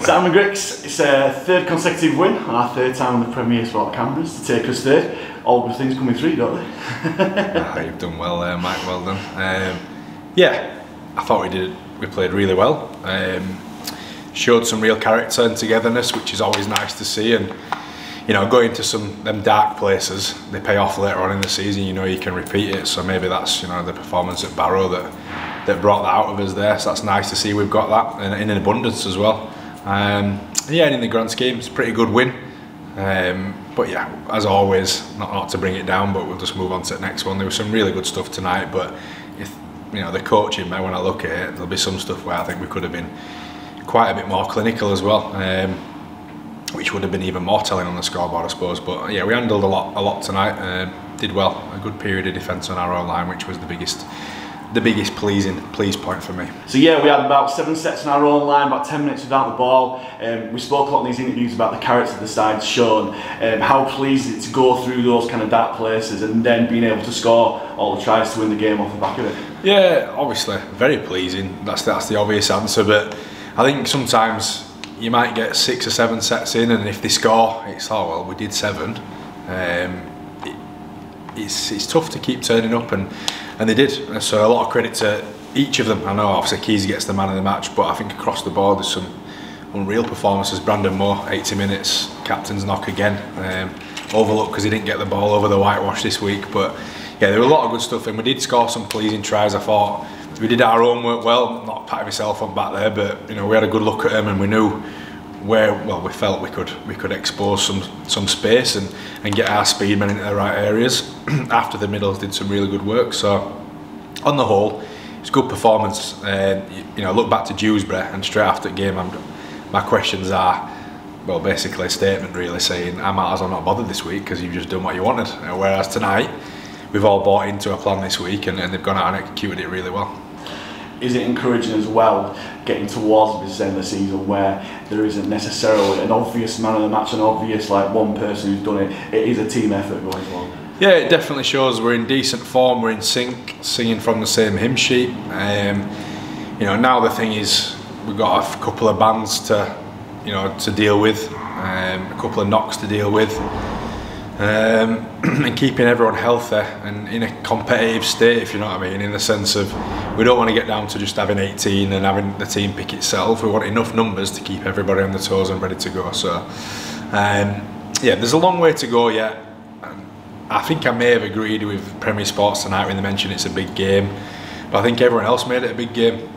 Simon Grix, it's a third consecutive win, and our third time in the Premier Sport cameras to take us third. All good things coming through, don't they? ah, you've done well there, Mike. Well done. Um, yeah, I thought we did. We played really well. Um, showed some real character and togetherness, which is always nice to see. And you know, going to some them dark places, they pay off later on in the season. You know, you can repeat it. So maybe that's you know the performance at Barrow that that brought that out of us there. So that's nice to see. We've got that in, in abundance as well. Um, yeah, and in the grand scheme, it's a pretty good win. Um, but yeah, as always, not, not to bring it down, but we'll just move on to the next one. There was some really good stuff tonight, but if you know the coaching, man, when I look at it, there'll be some stuff where I think we could have been quite a bit more clinical as well. Um, which would have been even more telling on the scoreboard, I suppose. But yeah, we handled a lot, a lot tonight. Um, did well. A good period of defence on our own line, which was the biggest the biggest pleasing please point for me. So yeah, we had about seven sets in our own line, about 10 minutes without the ball. Um, we spoke a lot in these interviews about the character of the side shown, um, how pleased it to go through those kind of dark places and then being able to score all the tries to win the game off the back of it. Yeah, obviously, very pleasing. That's that's the obvious answer, but I think sometimes you might get six or seven sets in, and if they score, it's oh well, we did seven. Um, it, it's it's tough to keep turning up and and they did. So a lot of credit to each of them. I know obviously Keyes gets the man of the match, but I think across the board there's some unreal performances. Brandon Moore, 80 minutes, captain's knock again. Um, overlooked because he didn't get the ball over the whitewash this week, but yeah, there were a lot of good stuff, and we did score some pleasing tries. I thought we did our own work well. Not patting myself on back there, but you know we had a good look at them, and we knew where well we felt we could we could expose some some space and and get our speedmen into the right areas after the middles did some really good work. So on the whole it's good performance. Uh, you, you, know look back to Dewsbury and straight after the game I'm, my questions are well basically a statement really saying I might as well not bothered this week? Because you've just done what you wanted. Uh, whereas tonight we've all bought into a plan this week and, and they've gone out and executed it really well. Is it encouraging as well getting towards the end of the season where there isn't necessarily an obvious man of the match, an obvious like one person who's done it. It is a team effort going forward. Yeah, it definitely shows we're in decent form, we're in sync, singing from the same hymn sheet. Um, you know, now the thing is we've got a couple of bands to, you know, to deal with, um, a couple of knocks to deal with um, and keeping everyone healthy and in a competitive state, if you know what I mean, in the sense of we don't want to get down to just having 18 and having the team pick itself. We want enough numbers to keep everybody on the toes and ready to go. So, um, yeah, there's a long way to go yet. I think I may have agreed with Premier Sports tonight when they mentioned it's a big game, but I think everyone else made it a big game.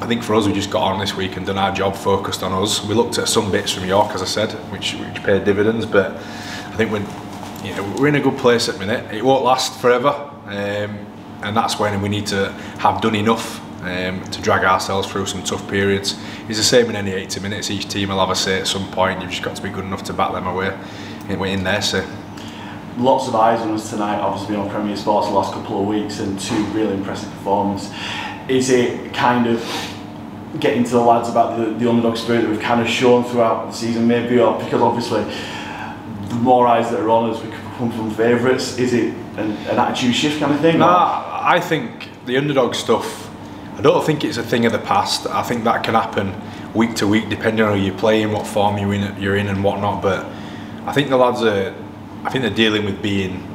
I think for us, we just got on this week and done our job, focused on us. We looked at some bits from York, as I said, which, which paid dividends, but I think we're, you know, we're in a good place at the minute. It won't last forever, um, and that's when we need to have done enough um, to drag ourselves through some tough periods. It's the same in any 80 minutes. Each team will have a say at some point. You've just got to be good enough to back them away. We're in there, so. Lots of eyes on us tonight, obviously on Premier Sports the last couple of weeks and two really impressive performances. Is it kind of getting to the lads about the, the underdog spirit that we've kind of shown throughout the season maybe or because obviously the more eyes that are on us, we could become from favourites. Is it an, an, attitude shift kind of thing? No, I think the underdog stuff. I don't think it's a thing of the past. I think that can happen week to week, depending on who you're playing, what form you're in, you're in, and whatnot. But I think the lads are. I think they're dealing with being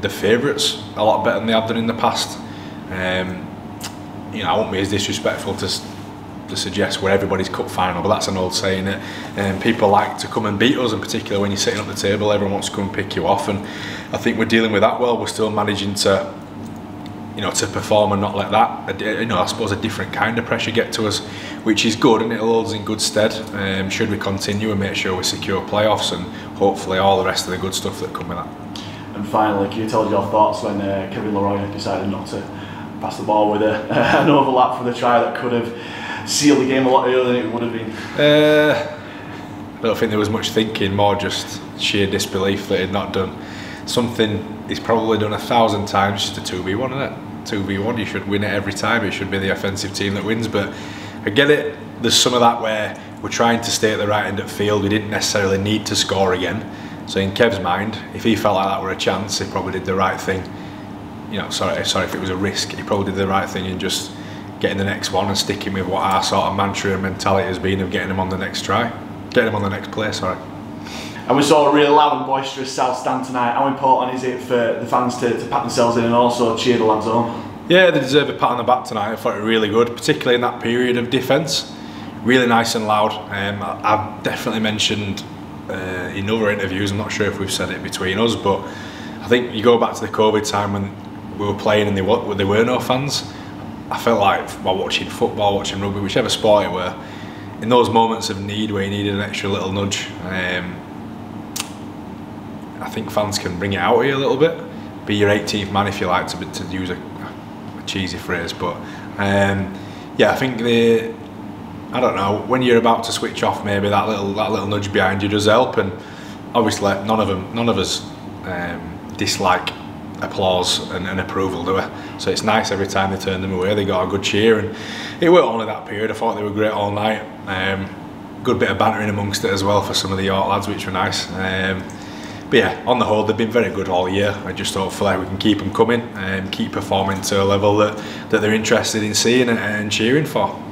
the favourites a lot better than they have done in the past. Um, you know, I won't be as disrespectful to to suggest we're everybody's cup final, but that's an old saying that um, people like to come and beat us, in particular when you're sitting at the table, everyone wants to come and pick you off, and I think we're dealing with that well. We're still managing to, you know, to perform and not let that, you know, I suppose a different kind of pressure get to us, which is good, and it'll hold us in good stead. Um, should we continue and make sure we secure playoffs and hopefully all the rest of the good stuff that come with that. And finally, can you tell us your thoughts when uh, Kevin Larroyer decided not to pass the ball with a, an overlap for the try that could have sealed the game a lot earlier than it would have been? Uh, I don't think there was much thinking, more just sheer disbelief that he'd not done something he's probably done a thousand times, just a 2v1, isn't it? 2v1, you should win it every time, it should be the offensive team that wins, but I get it, there's some of that where we're trying to stay at the right end of field, we didn't necessarily need to score again. So in Kev's mind, if he felt like that were a chance, he probably did the right thing. You know, sorry, sorry if it was a risk, he probably did the right thing and just getting the next one and sticking with what our sort of mantra and mentality has been of getting them on the next try, getting them on the next play. Sorry. And we saw a really loud and boisterous South stand tonight. How important is it for the fans to, to pat themselves in and also cheer the lads on? Yeah, they deserve a pat on the back tonight. I thought it really good, particularly in that period of defence. Really nice and loud. Um, I've definitely mentioned uh, in other interviews, I'm not sure if we've said it between us, but I think you go back to the COVID time when we were playing and there were no fans. I felt like while watching football, watching rugby, whichever sport it were, in those moments of need where you needed an extra little nudge, um, I think fans can bring it out of you a little bit. Be your 18th man if you like to, to use a, a cheesy phrase, but um, yeah, I think the I don't know when you're about to switch off, maybe that little that little nudge behind you does help. And obviously, none of them, none of us um, dislike applause and, and, approval, do we? So it's nice every time they turn them away. They got a good cheer, and it weren't only that period. I thought they were great all night. Um, good bit of bantering amongst it as well for some of the York lads, which were nice. Um, but yeah, on the whole, they've been very good all year. I just hopefully we can keep them coming and keep performing to a level that, that they're interested in seeing and, and cheering for.